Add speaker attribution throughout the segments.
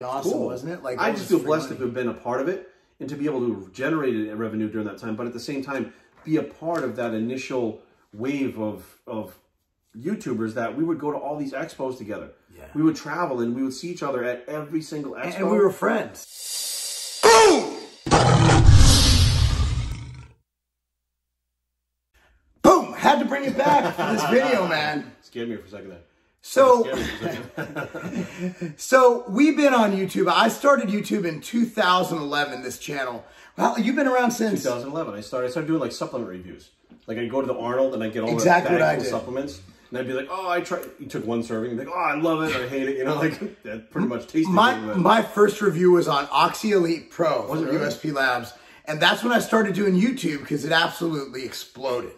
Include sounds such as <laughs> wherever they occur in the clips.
Speaker 1: awesome,
Speaker 2: cool.
Speaker 1: wasn't it? Like
Speaker 2: I just feel blessed to have been a part of it and to be able to generate revenue during that time, but at the same time, be a part of that initial wave of of YouTubers that we would go to all these expos together.
Speaker 1: Yeah.
Speaker 2: We would travel and we would see each other at every single expo.
Speaker 1: and we were friends. Boom! Boom! Had to bring it back for this <laughs> video, man.
Speaker 2: scared me for a second there.
Speaker 1: So,
Speaker 2: Scared me for a second.
Speaker 1: so we've been on YouTube. I started YouTube in 2011. This channel. Well, you've been around since.
Speaker 2: 2011. I started. I started doing like supplement reviews. Like I go to the Arnold and I get all
Speaker 1: Exactly
Speaker 2: the
Speaker 1: what I
Speaker 2: bags of
Speaker 1: did.
Speaker 2: supplements, and I'd be like, "Oh, I tried." You took one serving, and be like, "Oh, I love it. I hate it." You know, like <laughs> that pretty much tasted.
Speaker 1: My
Speaker 2: good,
Speaker 1: my first review was on Oxy Elite Pro
Speaker 2: Was
Speaker 1: from
Speaker 2: really?
Speaker 1: USP Labs, and that's when I started doing YouTube because it absolutely exploded.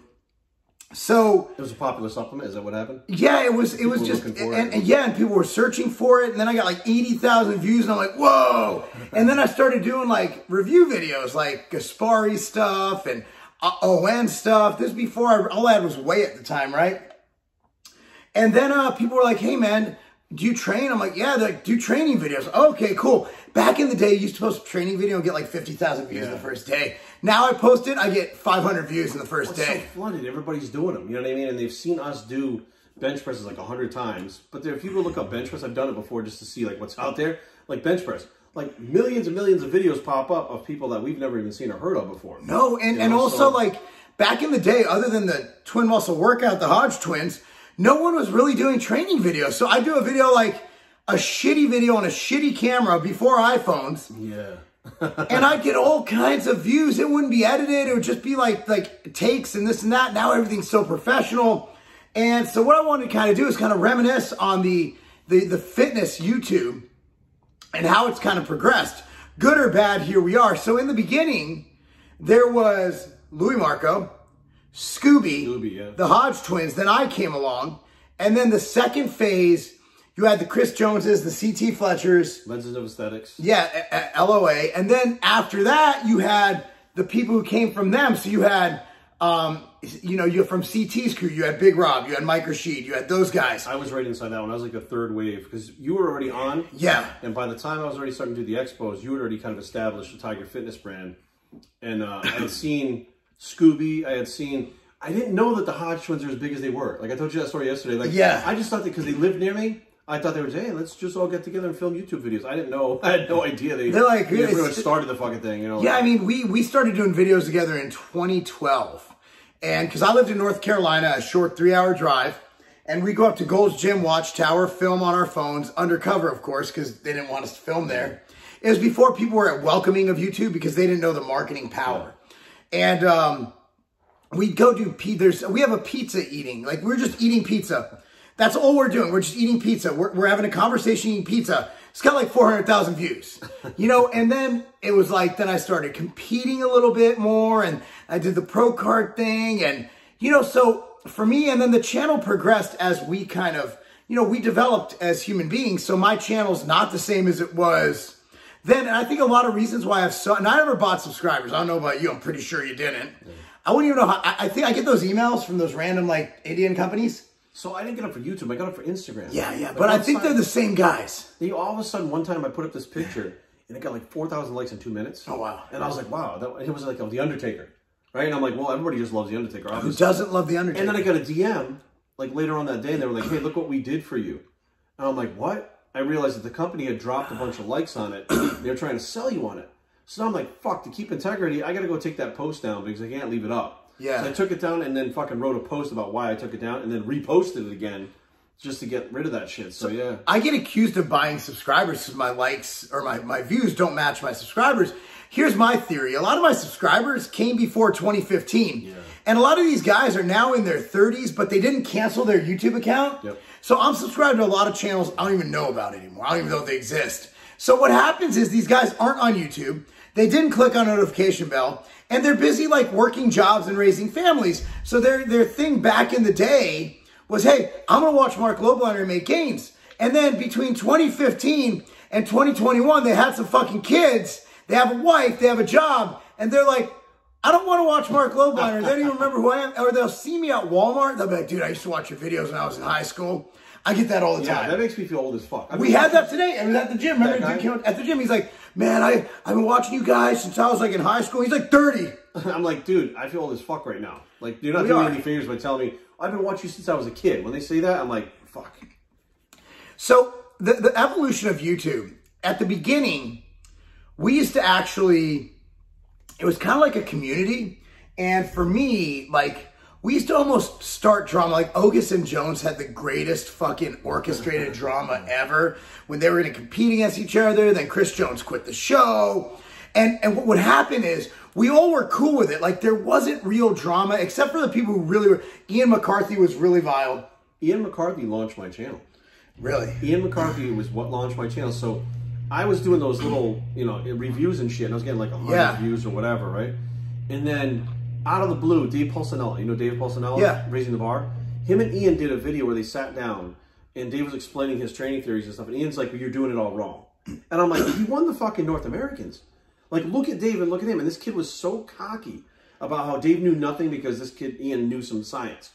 Speaker 1: So
Speaker 2: It was a popular supplement. Is that what happened?
Speaker 1: Yeah, it was. It was just, and,
Speaker 2: it.
Speaker 1: and yeah, and people were searching for it, and then I got like eighty thousand views, and I'm like, whoa! And then I started doing like review videos, like Gaspari stuff and ON stuff. This before I, all I had was Way at the time, right? And then uh, people were like, hey man, do you train? I'm like, yeah, like, do training videos. Okay, cool. Back in the day, you used to post a training video and get like 50,000 views in the first day. Now I post it, I get 500 views in the first
Speaker 2: It's so
Speaker 1: day.
Speaker 2: flooded. Everybody's doing them. You know what I mean? And they've seen us do bench presses like a hundred times. But there, if you go look up bench press, I've done it before just to see like what's out there. Like bench press, like millions and millions of videos pop up of people that we've never even seen or heard of before.
Speaker 1: No, and,
Speaker 2: You
Speaker 1: and
Speaker 2: know,
Speaker 1: also
Speaker 2: so-
Speaker 1: like back in the day, other than the twin muscle workout, the Hodge twins, no one was really doing training videos. So I do a video like a shitty video on a shitty camera before iPhones,
Speaker 2: Yeah.
Speaker 1: And I'd get all kinds of views. It wouldn't be edited; it would just be like like takes and this and that. Now everything's so professional, and so what I wanted to kind of do is kind of reminisce on the the the fitness YouTube and how it's kind of progressed, good or bad. Here we are. So in the beginning, there was Lui Marco, Scooby,
Speaker 2: Scooby, yeah.
Speaker 1: the Hodge twins. Then I came along, and then the second phase, you had the Chris Joneses, the CT Fletchers,
Speaker 2: Legends of Aesthetics.
Speaker 1: yeah, LOA, and then after that, you had the people who came from them. So you had, um, you know, you're from CT's crew. You had Big Rob, you had Mike Rashid, you had those guys.
Speaker 2: I was right inside that one. I was like the third wave because you were already on.
Speaker 1: Yeah.
Speaker 2: And by the time I was already starting to do the expos, you had already kind of established the Tiger Fitness brand. And uh, I had seen Scooby. I had seen. I didn't know that the Hodge twins are as big as they were. Like I told you that story yesterday. Like
Speaker 1: Yeah.
Speaker 2: I just thought that because they lived near me. I thought they were say, "Hey, let's just all get together and film YouTube videos." I didn't know. <laughs> I had no idea they.
Speaker 1: They're like,
Speaker 2: they started the fucking thing. You know.
Speaker 1: Yeah, I mean, we we started doing videos together in 2012, and because I lived in North Carolina, a short three-hour drive, and we go up to Gold's Gym Watchtower, film on our phones, undercover, of course, because they didn't want us to film there. It was before people were at welcoming of YouTube because they didn't know the marketing power, and um, we'd go do p. There's we have a pizza eating, like we're just eating pizza. That's all we're doing. We're just eating pizza. We're, we're having a conversation eating pizza. It's got like 400,000 views, you know? And then it was like, then I started competing a little bit more and I did the pro card thing. And, you know, so for me, and then the channel progressed as we kind of, you know, we developed as human beings. So my channel's not the same as it was then. And I think a lot of reasons why I've so, and I never bought subscribers. I don't know about you. I'm pretty sure you didn't. I wouldn't even know how, I, I think I get those emails from those random like Indian companies.
Speaker 2: So I didn't get them for YouTube. I got them for Instagram.
Speaker 1: Yeah, yeah,
Speaker 2: Like,
Speaker 1: but I think they're the same guys.
Speaker 2: They all of a sudden one time I put up this picture and it got like four thousand likes in two minutes.
Speaker 1: Oh, wow.
Speaker 2: And I was like, wow, that, it was like oh, the Undertaker, right? And I'm like, well, everybody just loves the Undertaker,
Speaker 1: Who doesn't love the Undertaker?
Speaker 2: And then I got a DM like later on that day, and they were like, hey, look what we did for you. And I'm like, what? I realized that the company had dropped a bunch of likes on it. they were trying to sell you on it. So I'm like, fuck, to keep integrity, I got to go take that post down because I can't leave it up.
Speaker 1: Yeah.
Speaker 2: So I took it down and then fucking wrote a post about why I took it down and then reposted it again just to get rid of that shit. So yeah.
Speaker 1: I get accused of buying subscribers because my likes or my, my views don't match my subscribers. Here's my theory. A lot of my subscribers came before 2015. And a lot of these guys are now in their 30s, but they didn't cancel their YouTube account.
Speaker 2: Yep.
Speaker 1: So I'm subscribed to a lot of channels I don't even know about anymore. I don't even know they exist. So what happens is these guys aren't on YouTube. They didn't click on notification bell and they're busy like working jobs and raising families. So their their thing back in the day was, hey, I'm gonna watch Marc Lobliner make gains. And then between 2015 and 2021, they had some fucking kids. They have a wife, they have a job, and they're like, I don't want to watch Marc Lobliner. They don't even remember who I am. Or they'll see me at Walmart. They'll be like, dude, I used to watch your videos when I was in high school. I get that all the
Speaker 2: Yeah,
Speaker 1: time.
Speaker 2: that makes me feel old as fuck. I've
Speaker 1: we had that today. I was at the gym. Remember,
Speaker 2: That
Speaker 1: dude
Speaker 2: guy?
Speaker 1: came at the gym. He's like, "Man, I I've been watching you guys since I was like in high school." He's like thirty. <laughs>
Speaker 2: I'm like, dude, I feel old as fuck right now. Like, you're not
Speaker 1: We
Speaker 2: doing
Speaker 1: are.
Speaker 2: any favors by telling me I've been watching you since I was a kid. When they say that, I'm like, fuck.
Speaker 1: So the the evolution of YouTube at the beginning, we used to actually, it was kind of like a community, and for me, like. We used to almost start drama like Ogus and Jones had the greatest fucking orchestrated drama ever when they were going to compete against each other. Then Chris Jones quit the show, and and what would happen is we all were cool with it. Like there wasn't real drama except for the people who really were. Ian McCarthy was really vile.
Speaker 2: Ian McCarthy launched my channel.
Speaker 1: Really,
Speaker 2: Ian McCarthy was what launched my channel. So I was doing those little, you know, reviews and shit, and I was getting like a hundred
Speaker 1: Yeah.
Speaker 2: views or whatever, right? And then out of the blue, Dave Pulcinella, you know Dave Pulcinella,
Speaker 1: Yeah.
Speaker 2: raising the bar. Him and Ian did a video where they sat down, and Dave was explaining his training theories and stuff, and Ian's like, well, "You're doing it all wrong," and I'm like, he won the fucking North Americans." Like, look at Dave and look at him, and this kid was so cocky about how Dave knew nothing because this kid Ian knew some science.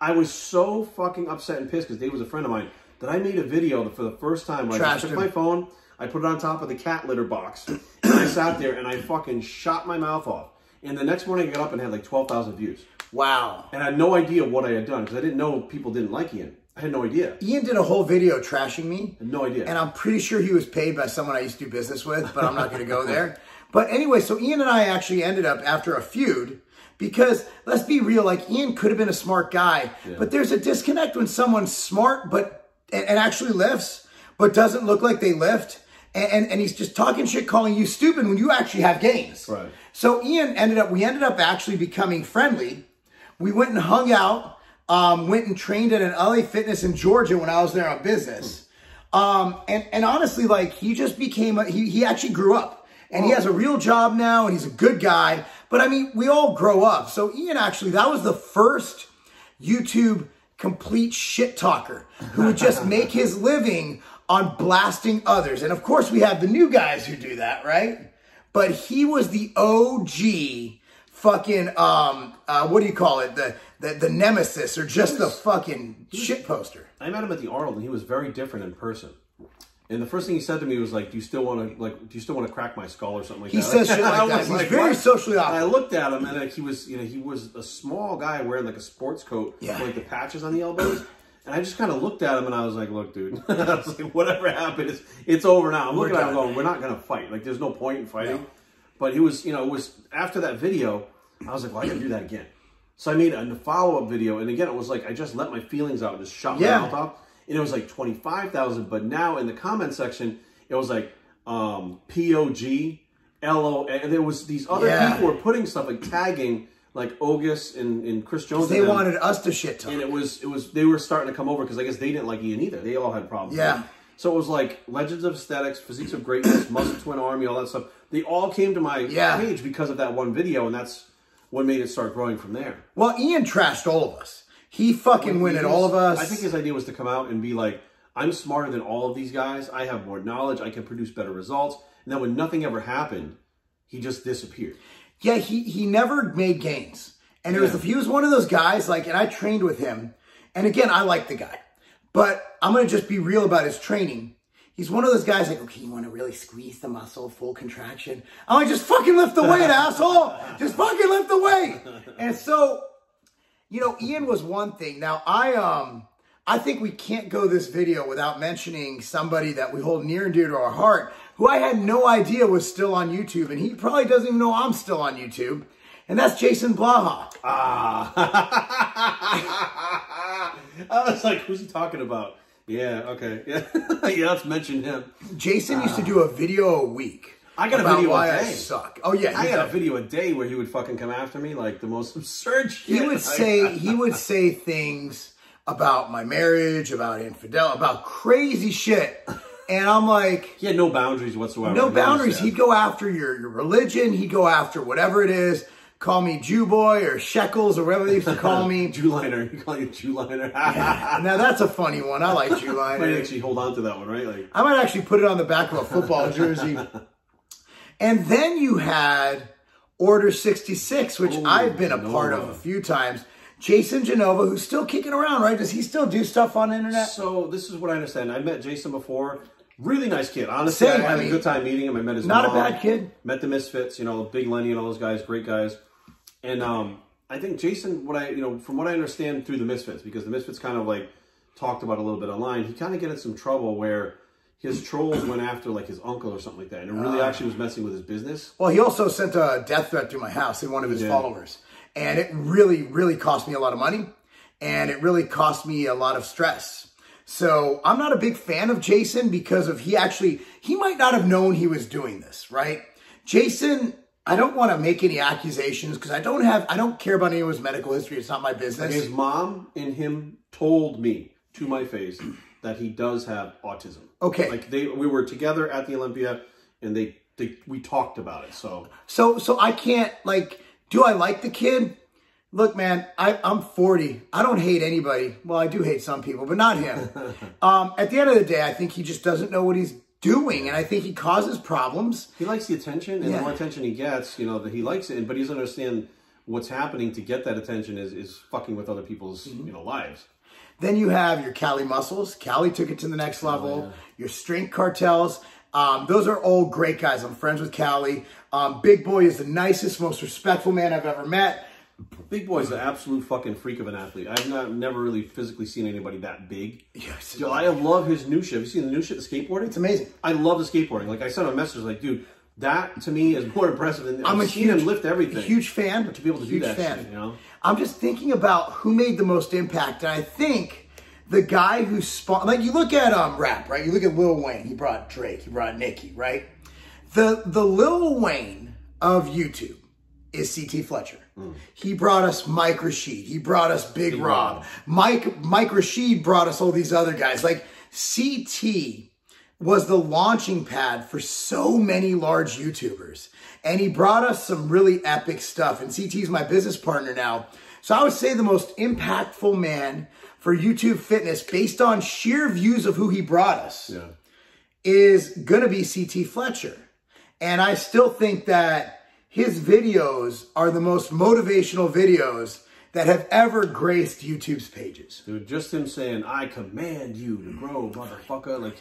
Speaker 2: I was so fucking upset and pissed because Dave was a friend of mine that I made a video for the first time where I
Speaker 1: Trashed
Speaker 2: took
Speaker 1: him.
Speaker 2: my phone, I put it on top of the cat litter box, and I sat there and I fucking shot my mouth off. And the next morning I got up and had like 12,000 views.
Speaker 1: wow.
Speaker 2: And I had no idea what I had done because I didn't know people didn't like Ian. I had no idea.
Speaker 1: Ian did a whole video trashing me.
Speaker 2: no idea.
Speaker 1: And I'm pretty sure he was paid by someone I used to do business with, but I'm not going to go there. But anyway, so Ian and I actually ended up after a feud because let's be real, like Ian could have been a smart guy, but there's a disconnect when someone's smart but and, and actually lifts, but doesn't look like they lift. And, and, and he's just talking shit, calling you stupid when you actually have gains.
Speaker 2: Right.
Speaker 1: So Ian ended up, we ended up actually becoming friendly. We went and hung out, um, went and trained at an LA Fitness in Georgia when I was there on business. Um, and, and honestly, like he just became, a, he, he actually grew up and he has a real job now and he's a good guy. But I mean, we all grow up. So Ian actually, that was the first YouTube complete shit talker who would just <laughs> make his living on blasting others. And of course, we have the new guys who do that, right? But he was the OG fucking um uh what do you call it? The the, the nemesis or just the fucking shit poster.
Speaker 2: I met him at the Arnold, and he was very different in person. And the first thing he said to me was like, "Do you still want to like? Do you still want to crack my skull or something like
Speaker 1: He
Speaker 2: that?"
Speaker 1: says <laughs> shit like that.
Speaker 2: was
Speaker 1: He's very
Speaker 2: "What?"
Speaker 1: socially
Speaker 2: And I looked at him, and like, he was, you know, he was a small guy wearing like a sports coat,
Speaker 1: Yeah.
Speaker 2: with, like the patches on the elbows. And I just kind of looked at him, and I was like, "Look, dude, <laughs> I was like, whatever happened, it's, it's over now." I'm looking at him, going, "We're not gonna fight. Like, there's no point in fighting."
Speaker 1: No.
Speaker 2: But he was, you know, it was after that video, I was like, "Well, I gotta do that again." So I made a follow up video, and again, it was like I just let my feelings out and just shot
Speaker 1: Yeah.
Speaker 2: my mouth off, and it was like twenty five thousand. But now in the comment section, it was like um, P O G L O, and there was these other
Speaker 1: Yeah.
Speaker 2: people were putting stuff like tagging like Ogus and, and Chris Jones.
Speaker 1: They wanted us to shit talk.
Speaker 2: and it was it was they were starting to come over because I guess they didn't like Ian either. They all had problems.
Speaker 1: Yeah.
Speaker 2: So it was like Legends of Aesthetics, Physiques of Greatness, <clears throat> Muscle Twin Army, all that stuff. They all came to my
Speaker 1: Yeah.
Speaker 2: page because of that one video, and that's what made it start growing from there.
Speaker 1: Well, Ian trashed all of us. He fucking went at all of us.
Speaker 2: I think his idea was to come out and be like, I'm smarter than all of these guys. I have more knowledge. I can produce better results. And then when nothing ever happened, he just disappeared.
Speaker 1: Yeah, he he never made gains. And it was
Speaker 2: Yeah.
Speaker 1: he was one of those guys like and I trained with him. And again, I like the guy. But I'm going to just be real about his training. He's one of those guys like, okay, you want to really squeeze the muscle, full contraction. I'm like, just fucking lift the weight, <laughs> asshole. Just fucking lift the weight. And so, you know, Ian was one thing. Now, I um I think we can't go this video without mentioning somebody that we hold near and dear to our heart, who I had no idea was still on YouTube, and he probably doesn't even know I'm still on YouTube. And that's Jason Blaha.
Speaker 2: Ah. <laughs> I was like, who's he talking about? Yeah, okay. <laughs> Yeah, yeah let's mention him.
Speaker 1: Jason used to do a video a week.
Speaker 2: I got a video a
Speaker 1: why I
Speaker 2: day.
Speaker 1: suck. Oh yeah,
Speaker 2: I got a video a day where he would fucking come after me like the most <laughs> absurd shit.
Speaker 1: he would say he would say things about my marriage, about infidelity, about crazy shit, and I'm like,
Speaker 2: he had no boundaries whatsoever.
Speaker 1: no boundaries. He'd go after your your religion. He'd go after whatever it is. Call me Jew boy or shekels or whatever they used to call me.
Speaker 2: Jew <laughs> Jewliner. You call you Jewliner. <laughs> <laughs>
Speaker 1: now that's a funny one. I like Jew
Speaker 2: Might
Speaker 1: line.
Speaker 2: actually hold on to that one, right? Like,
Speaker 1: I might actually put it on the back of a football jersey. And then you had Order 66, which
Speaker 2: Ooh,
Speaker 1: I've been a
Speaker 2: Noah.
Speaker 1: part of a few times. Jason Genova, who's still kicking around, right? Does he still do stuff on the internet?
Speaker 2: So this is what I understand. I met Jason before. Really nice kid. Honestly,
Speaker 1: Same,
Speaker 2: I had
Speaker 1: I mean,
Speaker 2: a good time meeting him. I met his
Speaker 1: not a bad kid.
Speaker 2: Met the Misfits, you know, Big Lenny and all those guys, great guys. And um, I think Jason, what I you know, from what I understand through the Misfits, because the Misfits kind of like talked about a little bit online, he kind of got in some trouble where his trolls went after like his uncle or something like that, and it really
Speaker 1: Ah.
Speaker 2: actually was messing with his business.
Speaker 1: Well, he also sent a death threat to my house in one of his
Speaker 2: did.
Speaker 1: followers. And it really, really cost me a lot of money. And it really cost me a lot of stress. So I'm not a big fan of Jason because of he actually, he might not have known he was doing this, right? Jason, I don't want to make any accusations because I don't have, I don't care about anyone's medical history. It's not my business.
Speaker 2: His mom and him told me to my face that he does have autism.
Speaker 1: Okay.
Speaker 2: Like they, we were together at the Olympia, and they, they we talked about it. So
Speaker 1: So, so I can't like. Do I like the kid? Look, man, I, I'm 40. I don't hate anybody. Well, I do hate some people, but not him. <laughs> um, at the end of the day, I think he just doesn't know what he's doing, and I think he causes problems.
Speaker 2: he likes the attention, and
Speaker 1: Yeah.
Speaker 2: the more attention he gets, you know, that he likes it. But he doesn't understand what's happening to get that attention is is fucking with other people's
Speaker 1: Mm-hmm.
Speaker 2: you know lives.
Speaker 1: Then you have your Kali Muscles. Kali took it to the next level. Your strength cartels. Um, those are all great guys. I'm friends with Kali. Um, Big Boy is the nicest, most respectful man I've ever met.
Speaker 2: Big Boy's an absolute fucking freak of an athlete. I've not never really physically seen anybody that big.
Speaker 1: Yes.
Speaker 2: Yo, I love his new shit. Have you seen the new shit, the skateboarding?
Speaker 1: It's amazing.
Speaker 2: I love the skateboarding. Like I sent him a message like, dude, that to me is more impressive than
Speaker 1: I'm a
Speaker 2: I've seen him lift everything.
Speaker 1: huge fan.
Speaker 2: to be able to do that
Speaker 1: fan.
Speaker 2: shit, you know?
Speaker 1: I'm just thinking about who made the most impact, and I think the guy who spawned. Like you look at um rap, right? You look at Lil Wayne. He brought Drake. He brought Nicki, right? The the Lil Wayne of YouTube is CT Fletcher. He brought us Mike Rashid. He brought us Big, Rob.
Speaker 2: Rob.
Speaker 1: Mike Mike Rashid brought us all these other guys. Like CT was the launching pad for so many large YouTubers. And he brought us some really epic stuff. And CT is my business partner now. So I would say the most impactful man for YouTube fitness based on sheer views of who he brought us
Speaker 2: Yeah.
Speaker 1: is going to be CT Fletcher. And I still think that his videos are the most motivational videos that have ever graced YouTube's pages.
Speaker 2: Dude, just him saying, I command you to grow, motherfucker. Like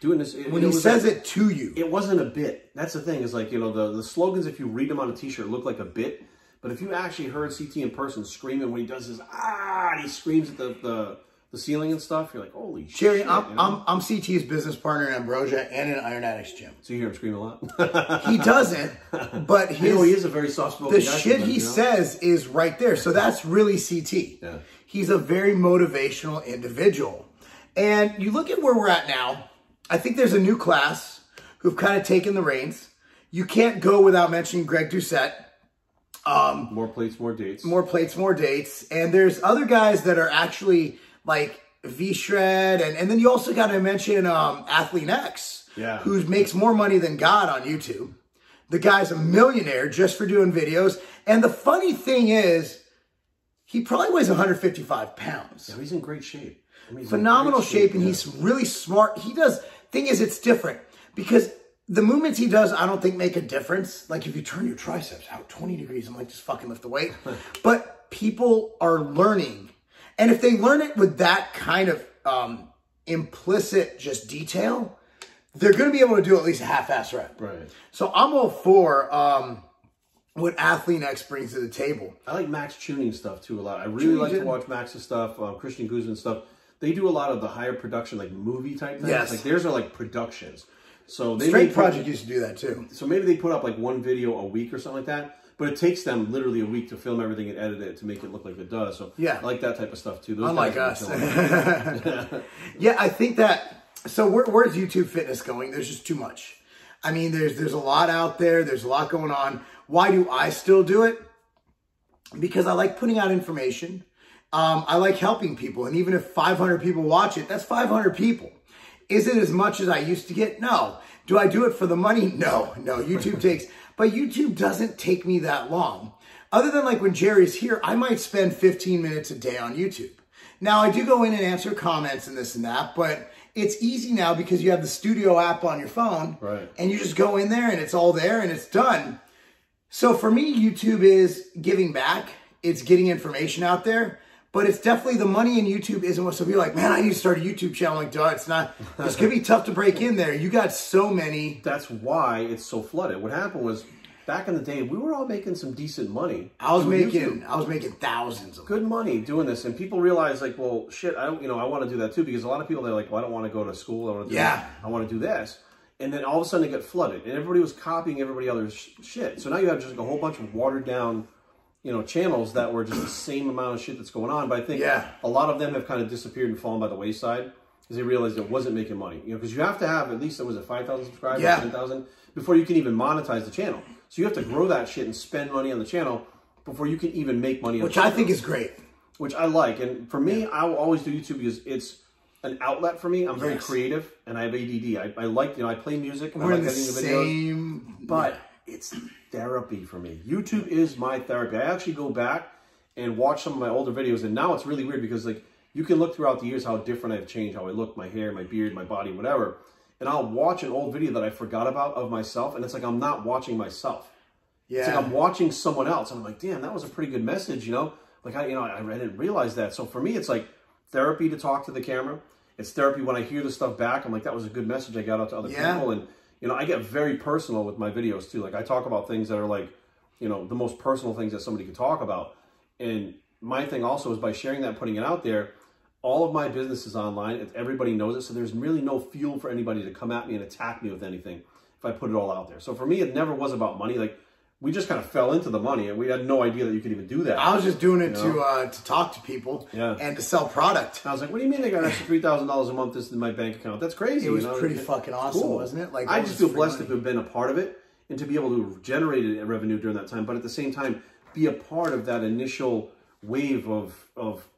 Speaker 2: doing this it,
Speaker 1: When
Speaker 2: it
Speaker 1: he says
Speaker 2: a-
Speaker 1: it to you.
Speaker 2: it wasn't a bit. That's the thing, is like, you know, the, the slogans, if you read them on a t-shirt, look like a bit. But if you actually heard CT in person screaming when he does his ah, and he screams at the, the, the ceiling and stuff, you're like, holy
Speaker 1: Jerry,
Speaker 2: shit.
Speaker 1: I'm,
Speaker 2: you know?
Speaker 1: I'm, I'm CT's business partner in Ambrosia and in Iron Addicts Gym.
Speaker 2: so you hear him scream a lot?
Speaker 1: He doesn't, <laughs> but
Speaker 2: you
Speaker 1: his,
Speaker 2: know, he is a very soft-spoken
Speaker 1: the shit he
Speaker 2: you know?
Speaker 1: says is right there. So that's really CT.
Speaker 2: Yeah.
Speaker 1: He's a very motivational individual. And you look at where we're at now, I think there's a new class who've kind of taken the reins. You can't go without mentioning Greg Doucette.
Speaker 2: Um, more plates, more dates.
Speaker 1: More plates, more dates. And there's other guys that are actually like V Shred. And, and then you also got to mention um, Athlean-X,
Speaker 2: Yeah.
Speaker 1: who makes more money than God on YouTube. The guy's a millionaire just for doing videos. And the funny thing is, he probably weighs 155 pounds.
Speaker 2: Yeah, he's in great shape. I mean,
Speaker 1: Phenomenal
Speaker 2: great
Speaker 1: shape, and
Speaker 2: yeah.
Speaker 1: he's really smart. He does, thing is, it's different because the movements he does, I don't think make a difference. Like if you turn your triceps out 20 degrees, I'm like, just fucking lift the weight. <laughs> but people are learning. And if they learn it with that kind of um, implicit just detail, they're going to be able to do at least a half-ass rep.
Speaker 2: Right.
Speaker 1: So I'm all for um, what Athlean-X brings to the table.
Speaker 2: I like Max tuning stuff too a lot. I really like to
Speaker 1: Tuning.
Speaker 2: watch Max's stuff, um, Christian Guzman stuff. They do a lot of the higher production, like movie type things.
Speaker 1: Yes.
Speaker 2: Like theirs are like productions. So they
Speaker 1: Straight
Speaker 2: may put-
Speaker 1: Project used to do that too.
Speaker 2: So maybe they put up like one video a week or something like that. But it takes them literally a week to film everything and edit it to make it look like it does. So
Speaker 1: Yeah.
Speaker 2: I like that type of stuff too. Those
Speaker 1: Unlike us.
Speaker 2: are killing it. <laughs> <laughs>
Speaker 1: Yeah, I think that. So where, where's YouTube fitness going? There's just too much. I mean, there's there's a lot out there. There's a lot going on. Why do I still do it? Because I like putting out information. Um, I like helping people, and even if 500 people watch it, that's 500 people. Is it as much as I used to get? No. Do I do it for the money? No, no. YouTube <laughs> takes, but YouTube doesn't take me that long. Other than like when Jerry's here, I might spend 15 minutes a day on YouTube. Now I do go in and answer comments and this and that, but it's easy now because you have the studio app on your phone
Speaker 2: Right.
Speaker 1: and you just go in there and it's all there and it's done. So for me, YouTube is giving back. It's getting information out there. But it's definitely the money in YouTube isn't what so people are like, man, I need to start a YouTube channel. Like, duh, it's not. <laughs> It's gonna be tough to break in there. You got so many.
Speaker 2: That's why it's so flooded. What happened was back in the day, we were all making some decent money.
Speaker 1: I was making,
Speaker 2: YouTube.
Speaker 1: I was making thousands of.
Speaker 2: good money doing this, and people realize like, well, shit, I don't, you know, I want to do that too because a lot of people they're like, well, I don't want to go to school. I want to do
Speaker 1: Yeah.
Speaker 2: I want to do this, and then all of a sudden it got flooded, and everybody was copying everybody else's sh- shit. So now you have just like a whole bunch of watered down, you know, channels that were just the same amount of shit that's going on. But I think
Speaker 1: Yeah.
Speaker 2: a lot of them have kind of disappeared and fallen by the wayside because they realized it wasn't making money. You know, because you have to have at least it was it five thousand subscribers,
Speaker 1: Yeah.
Speaker 2: ten thousand before you can even monetize the channel. So you have to grow that shit and spend money on the channel before you can even make money. on
Speaker 1: Which I think is great.
Speaker 2: which I like. And for me, I will always do YouTube because it's an outlet for me. I'm very
Speaker 1: Yes.
Speaker 2: creative and I have ADD. I, I like, you know, I play music and
Speaker 1: We're
Speaker 2: I
Speaker 1: in the
Speaker 2: the videos,
Speaker 1: same.
Speaker 2: but it's therapy for me. YouTube is my therapy. I actually go back and watch some of my older videos, and now it's really weird because like you can look throughout the years how different I've changed, how I look, my hair, my beard, my body, whatever. And I'll watch an old video that I forgot about of myself, and it's like I'm not watching myself. Yeah. It's like. I'm watching someone else. And I'm like, damn, that was a pretty good message, you know? Like I, you know, I, I didn't realize that. So for me, it's like therapy to talk to the camera. It's therapy when I hear the stuff back. I'm like, that was a good message I got out to other
Speaker 1: Yeah.
Speaker 2: people. And you know, I get very personal with my videos too. Like I talk about things that are like, you know, the most personal things that somebody could talk about. And my thing also is by sharing that, putting it out there. All of my business is online. Everybody knows it, so there's really no fuel for anybody to come at me and attack me with anything if I put it all out there. So for me, it never was about money. Like we just kind of fell into the money, and we had no idea that you could even do that.
Speaker 1: I was just doing it to uh, to talk to people
Speaker 2: Yeah.
Speaker 1: and to sell product.
Speaker 2: I was like, "What do you mean they got an extra three thousand dollars a month this in my bank account? That's crazy."
Speaker 1: It was
Speaker 2: you know?
Speaker 1: pretty fucking awesome, wasn't it? Like,
Speaker 2: I just feel blessed
Speaker 1: money.
Speaker 2: to have been a part of it and to be able to generate revenue during that time, but at the same time, be a part of that initial wave of of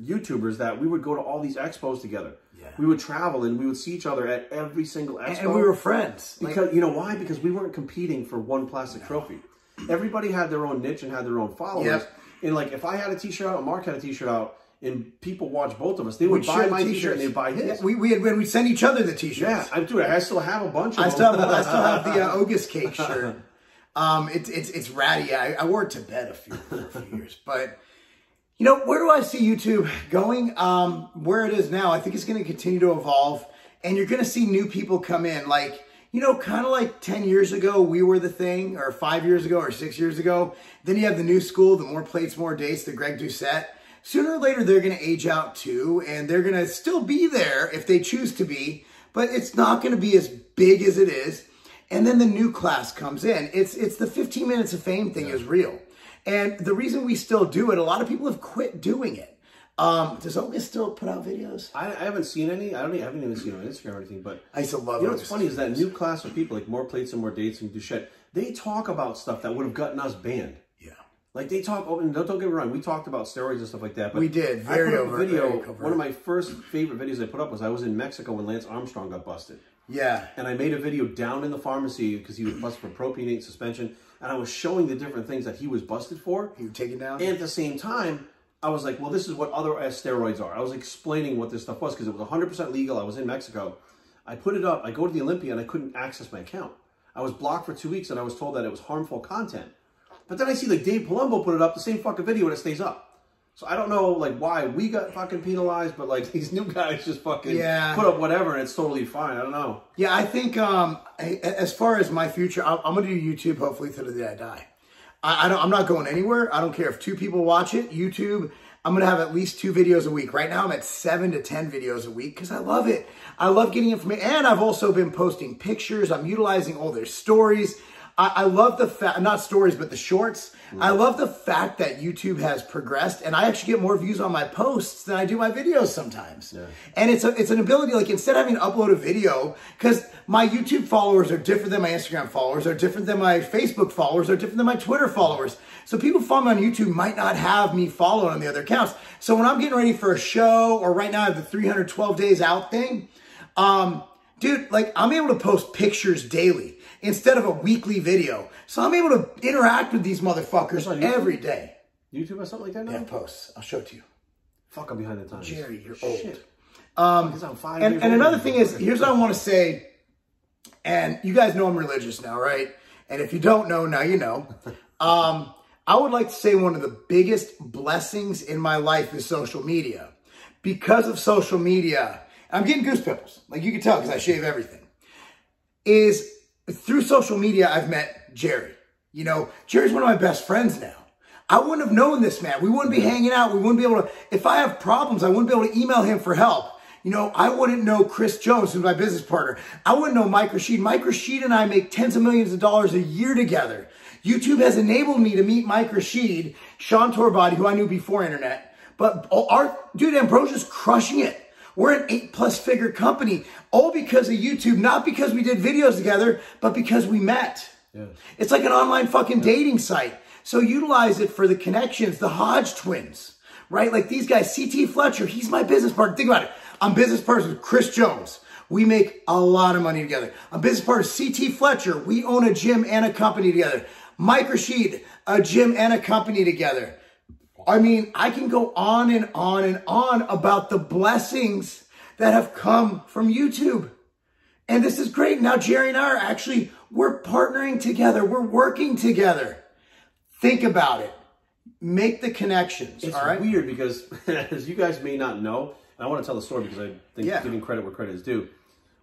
Speaker 2: YouTubers that we would go to all these expos together.
Speaker 1: Yeah.
Speaker 2: We would travel and we would see each other at every single expo.
Speaker 1: And we were friends. Like,
Speaker 2: Because you know why? Because we weren't competing for one plastic trophy. Everybody had their own niche and had their own followers.
Speaker 1: Yep.
Speaker 2: And like, if I had a T-shirt out, Marc had a T-shirt out, and people watched both of us, they would
Speaker 1: we'd
Speaker 2: buy my T-shirt and they'd buy his.
Speaker 1: Yeah, we we had, we'd send each other the t-shirts.
Speaker 2: Yeah, I do. It. I still have a bunch of
Speaker 1: I
Speaker 2: them.
Speaker 1: still have, I still have the <laughs> uh, Ogus cake shirt. Um, it's it's it's ratty. I, I wore it to bed a few a few <laughs> years, but you know where do I see YouTube going? Um, where it is now, I think it's going to continue to evolve, and you're going to see new people come in. Like you know, kind of like ten years ago, we were the thing, or five years ago, or six years ago. Then you have the new school, the more plates, more dates, the Greg Doucette. Sooner or later, they're going to age out too, and they're going to still be there if they choose to be, but it's not going to be as big as it is. And then the new class comes in. It's it's the 15 minutes of fame thing is real. And the reason we still do it, a lot of people have quit doing it. Um, does Ogus still put out videos?
Speaker 2: I, I haven't seen any. I don't. Even, I haven't even seen on Instagram or anything. But
Speaker 1: I used to love
Speaker 2: you know what's funny is that new class of people, like more plates and more dates and do shit. They talk about stuff that would have gotten us banned.
Speaker 1: Yeah.
Speaker 2: Like they talk. Oh, and don't, don't get me wrong. We talked about steroids and stuff like that. But
Speaker 1: We did.
Speaker 2: I
Speaker 1: Very
Speaker 2: put up
Speaker 1: overt,
Speaker 2: a video. one of my first favorite videos I put up was I was in Mexico when Lance Armstrong got busted.
Speaker 1: Yeah.
Speaker 2: and I made a video down in the pharmacy because he was <clears throat> busted for propionate suspension, and I was showing the different things that he was busted for.
Speaker 1: You take it down?
Speaker 2: And at the same time, I was like, well, this is what other uh, steroids are. I was explaining what this stuff was because it was 100% legal. I was in Mexico. I put it up. I go to the Olympia and I couldn't access my account. I was blocked for two weeks and I was told that it was harmful content. But then I see like Dave Palumbo put it up, the same fucking video, and it stays up. So I don't know like why we got fucking penalized, but like <laughs> these new guys just fucking
Speaker 1: Yeah.
Speaker 2: put up whatever and it's totally fine. I don't know.
Speaker 1: Yeah, I think um, as far as my future, I'm, I'm going to do YouTube hopefully till the day I die. I, I don't, I'm not going anywhere. I don't care if two people watch it. YouTube, I'm going to have at least two videos a week. Right now, I'm at seven to 10 videos a week because I love it. I love getting information. And I've also been posting pictures. I'm utilizing all their stories. I, I love the fact, not stories, but the shorts. I love the fact that YouTube has progressed and I actually get more views on my posts than I do my videos sometimes. And it's a, it's an ability, like instead of having to upload a video, because my YouTube followers are different than my Instagram followers, are different than my Facebook followers, are different than my Twitter followers. So people follow me on YouTube might not have me followed on the other accounts. So when I'm getting ready for a show, or right now I have the 312 days out thing, um, dude, like I'm able to post pictures daily instead of a weekly video. So I'm able to interact with these motherfuckers
Speaker 2: on
Speaker 1: every day.
Speaker 2: YouTube or something like that now?
Speaker 1: Have posts. I'll show it to you.
Speaker 2: Fuck, I'm behind the times.
Speaker 1: Jerry, you're
Speaker 2: Shit.
Speaker 1: old.
Speaker 2: Because I'm five
Speaker 1: And, and another thing is, here's what I want to say. And you guys know I'm religious now, right? And if you don't know, now you know. <laughs> Um, I would like to say one of the biggest blessings in my life is social media. Because of social media, I'm getting goose pimples, like you can tell because I shave everything, is through social media, I've met Jerry. You know, Jerry's one of my best friends now. I wouldn't have known this man. We wouldn't be mm-hmm. hanging out. We wouldn't be able to, if I have problems, I wouldn't be able to email him for help. You know, I wouldn't know Chris Jones, who's my business partner. I wouldn't know Mike Rashid. Mike Rashid and I make tens of millions of dollars a year together. YouTube has enabled me to meet Mike Rashid, Sean Torbody, who I knew before internet. But our dude Ambrosia's crushing it. We're an eight plus figure company, all because of YouTube, not because we did videos together, but because we met. Yeah. It's like an online fucking dating site. So utilize it for the connections, the Hodge twins, right? Like these guys, CT Fletcher, he's my business partner. Think about it. I'm business partners with Chris Jones. We make a lot of money together. I'm business partner CT Fletcher. We own a gym and a company together. Mike Rashid, a gym and a company together. I mean, I can go on and on and on about the blessings that have come from YouTube. And this is great. Now Jerry and I are actually, we're partnering together. We're working together. Think about it. Make the connections.
Speaker 2: It's
Speaker 1: all right?
Speaker 2: weird because, <laughs> as you guys may not know, and I want to tell the story because I think
Speaker 1: Yeah.
Speaker 2: giving credit where credit is due.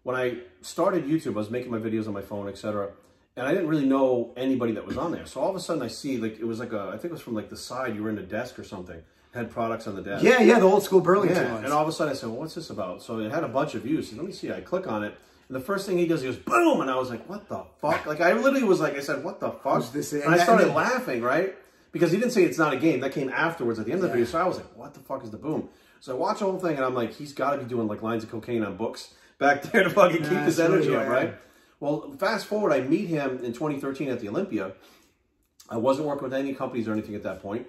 Speaker 2: When I started YouTube, I was making my videos on my phone, etc. And I didn't really know anybody that was on there. So all of a sudden I see like it was like a I think it was from like the side you were in a desk or something. Had products on the desk.
Speaker 1: Yeah, yeah, the old school Burlington
Speaker 2: Yeah,
Speaker 1: ones.
Speaker 2: and all of a sudden I said, well, what's this about? So it had a bunch of views. So let me see. I click on it. And the first thing he does, he goes, boom. And I was like, what the fuck? Like, I literally was like, I said, what the fuck?
Speaker 1: Was this?
Speaker 2: And I
Speaker 1: And
Speaker 2: started
Speaker 1: then-
Speaker 2: laughing, right? Because he didn't say it's not a game. That came afterwards at the end of the video. So I was like, what the fuck is the boom? So I watch the whole thing and I'm like, he's got to be doing like lines of cocaine on books back <laughs> there to fucking keep
Speaker 1: Yeah,
Speaker 2: his energy
Speaker 1: really
Speaker 2: up,
Speaker 1: right.
Speaker 2: Well, fast forward, I meet him in 2013 at the Olympia. I wasn't working with any companies or anything at that point.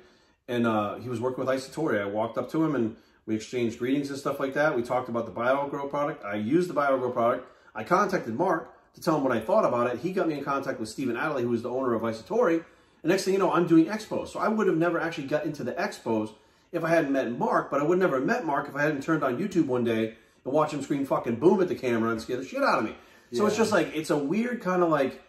Speaker 2: And uh, he was working with Isatori. I walked up to him and we exchanged greetings and stuff like that. We talked about the Bio-Gro product. I used the Bio-Gro product. I contacted Marc to tell him what I thought about it. He got me in contact with Stephen Adele, who is the owner of Isatori. And next thing you know, I'm doing expos. So I would have never actually got into the expos if I hadn't met Marc, but I would never have met Marc if I hadn't turned on YouTube one day and watched him scream fucking boom at the camera and scare the shit out of me. So it's just like, it's a weird kind of like,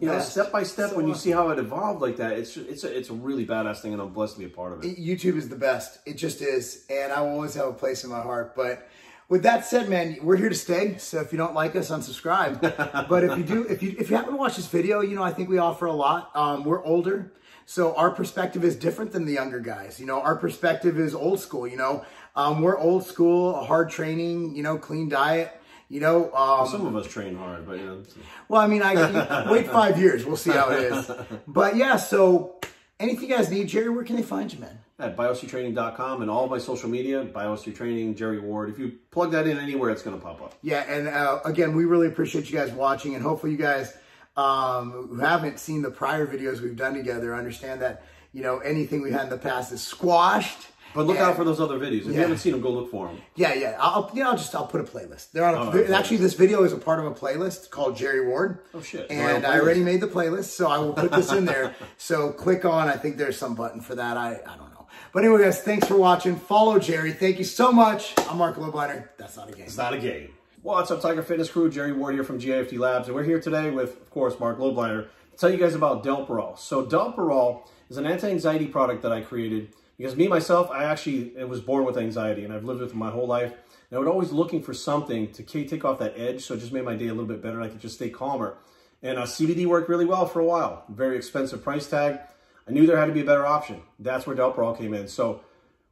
Speaker 2: you know, step by step
Speaker 1: So
Speaker 2: when you see how it evolved like that. It's it's a, it's a really badass thing, and I'm blessed to be a part of it.
Speaker 1: YouTube is the best. It just is. And I will always have a place in my heart. But with that said, man, we're here to stay. So if you don't like us, unsubscribe. <laughs> but if you do, if you if you happen to watch this video, you know, I think we offer a lot. Um, we're older. So our perspective is different than the younger guys. You know, our perspective is old school, you know. Um, we're old school, hard training, you know, clean diet. You know, um,
Speaker 2: Some of us train hard, but you know, <laughs>
Speaker 1: well, I mean, I wait five years. We'll see how it is. <laughs> But yeah, so anything you guys need, Jerry, where can they find you, man?
Speaker 2: at bioctraining.com and all my social media, Training, Jerry Ward. If you plug that in anywhere, it's going to pop up.
Speaker 1: Yeah, and uh, again, we really appreciate you guys watching, and hopefully, you guys um, who haven't seen the prior videos we've done together understand that you know anything we had in the past is squashed.
Speaker 2: But look out for those other videos. If
Speaker 1: Yeah.
Speaker 2: you haven't seen them, go look for them.
Speaker 1: Yeah, yeah. I'll you know I'll just I'll put a playlist. They're on a, they're- actually this video is a part of a playlist called Jerry Ward.
Speaker 2: Oh, shit.
Speaker 1: And I already made the playlist, so I will put this in there. <laughs> So click on. I think there's some button for that. I I don't know. But anyway, guys, thanks for watching. Follow Jerry. Thank you so much. I'm Marc Lobliner. That's not a game.
Speaker 2: It's not a game. What's up, Tiger Fitness Crew? Jerry Ward here from GIFT Labs, and we're here today with, of course, Marc Lobliner to tell you guys about Delparol. So Delparol is an anti-anxiety product that I created because me, myself, I actually was born with anxiety, and I've lived with it my whole life. And I was always looking for something to take off that edge, so it just made my day a little bit better, and I could just stay calmer. And uh, CBD worked really well for a while. Very expensive price tag. I knew there had to be a better option. That's where Delparol came in. So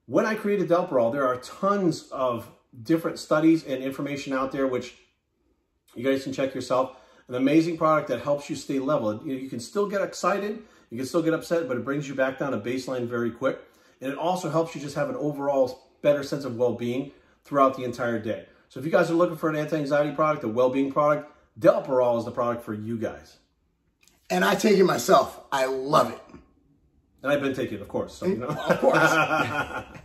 Speaker 2: when I created Delparol, there are tons of different studies and information out there, which you guys can check yourself. An amazing product that helps you stay level. You, know, you can still get excited, you can still get upset, but it brings you back down to baseline very quick. And it also helps you just have an overall better sense of well-being throughout the entire day. So if you guys are looking for an anti-anxiety product, a well-being product, Delparol is the product for you guys.
Speaker 1: And I take it myself. I love it.
Speaker 2: And I've been taking it, of course. So, you mm, know.
Speaker 1: Of course. <laughs>